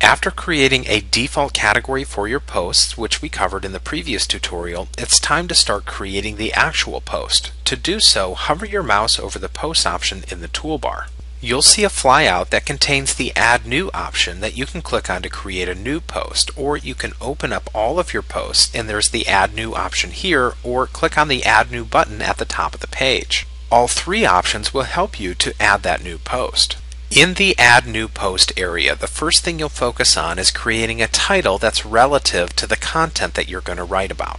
After creating a default category for your posts, which we covered in the previous tutorial, it's time to start creating the actual post. To do so, hover your mouse over the post option in the toolbar. You'll see a flyout that contains the Add New option that you can click on to create a new post, or you can open up all of your posts and there's the Add New option here, or click on the Add New button at the top of the page. All three options will help you to add that new post. In the Add New Post area, the first thing you'll focus on is creating a title that's relative to the content that you're going to write about.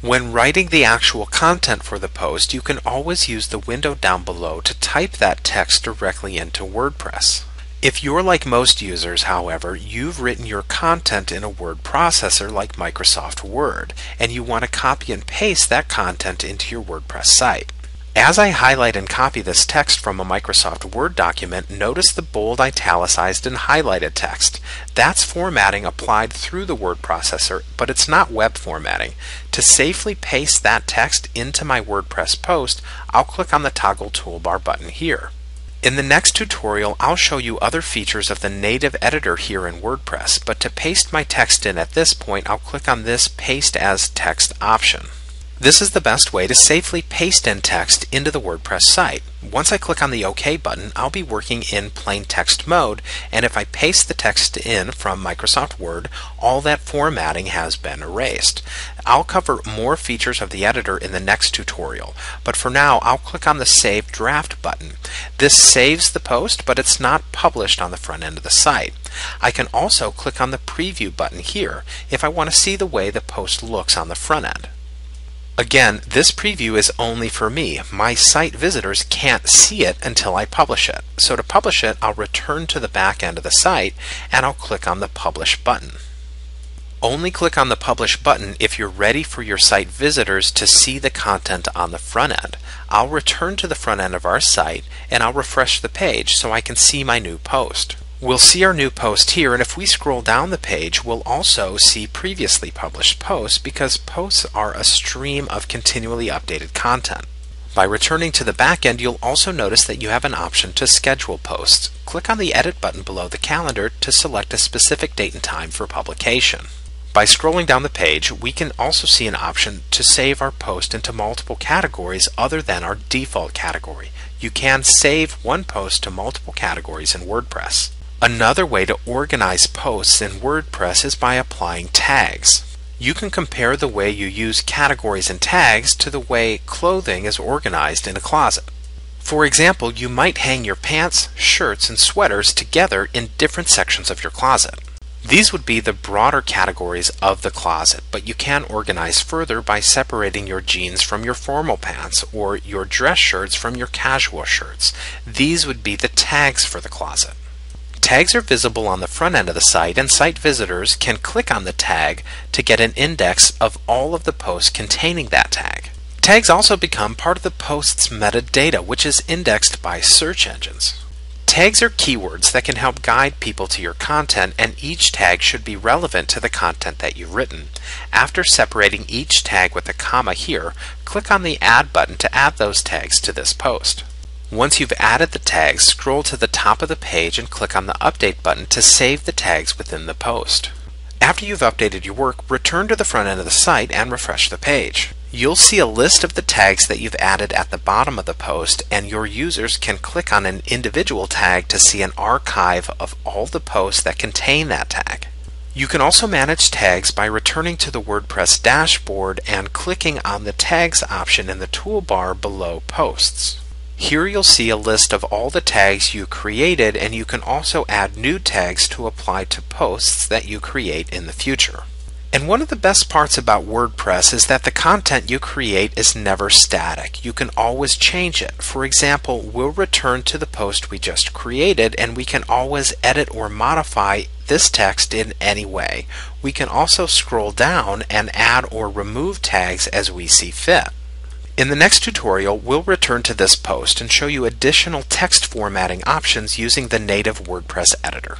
When writing the actual content for the post, you can always use the window down below to type that text directly into WordPress. If you're like most users, however, you've written your content in a word processor like Microsoft Word, and you want to copy and paste that content into your WordPress site. As I highlight and copy this text from a Microsoft Word document, notice the bold italicized and highlighted text. That's formatting applied through the word processor, but it's not web formatting. To safely paste that text into my WordPress post, I'll click on the toggle toolbar button here. In the next tutorial, I'll show you other features of the native editor here in WordPress, but to paste my text in at this point, I'll click on this Paste as Text option. This is the best way to safely paste in text into the WordPress site. Once I click on the OK button, I'll be working in plain text mode, and if I paste the text in from Microsoft Word, all that formatting has been erased. I'll cover more features of the editor in the next tutorial, but for now I'll click on the Save Draft button. This saves the post, but it's not published on the front end of the site. I can also click on the Preview button here if I want to see the way the post looks on the front end. Again, this preview is only for me. My site visitors can't see it until I publish it. So to publish it, I'll return to the back end of the site and I'll click on the Publish button. Only click on the Publish button if you're ready for your site visitors to see the content on the front end. I'll return to the front end of our site and I'll refresh the page so I can see my new post. We'll see our new post here, and if we scroll down the page, we'll also see previously published posts because posts are a stream of continually updated content. By returning to the back end, you'll also notice that you have an option to schedule posts. Click on the Edit button below the calendar to select a specific date and time for publication. By scrolling down the page, we can also see an option to save our post into multiple categories other than our default category. You can save one post to multiple categories in WordPress. Another way to organize posts in WordPress is by applying tags. You can compare the way you use categories and tags to the way clothing is organized in a closet. For example, you might hang your pants, shirts, and sweaters together in different sections of your closet. These would be the broader categories of the closet, but you can organize further by separating your jeans from your formal pants or your dress shirts from your casual shirts. These would be the tags for the closet. Tags are visible on the front end of the site and site visitors can click on the tag to get an index of all of the posts containing that tag. Tags also become part of the post's metadata which is indexed by search engines. Tags are keywords that can help guide people to your content and each tag should be relevant to the content that you've written. After separating each tag with a comma here, click on the Add button to add those tags to this post. Once you've added the tags, scroll to the top of the page and click on the Update button to save the tags within the post. After you've updated your work, return to the front end of the site and refresh the page. You'll see a list of the tags that you've added at the bottom of the post, and your users can click on an individual tag to see an archive of all the posts that contain that tag. You can also manage tags by returning to the WordPress dashboard and clicking on the Tags option in the toolbar below Posts. Here you'll see a list of all the tags you created and you can also add new tags to apply to posts that you create in the future. And one of the best parts about WordPress is that the content you create is never static. You can always change it. For example, we'll return to the post we just created and we can always edit or modify this text in any way. We can also scroll down and add or remove tags as we see fit. In the next tutorial, we'll return to this post and show you additional text formatting options using the native WordPress editor.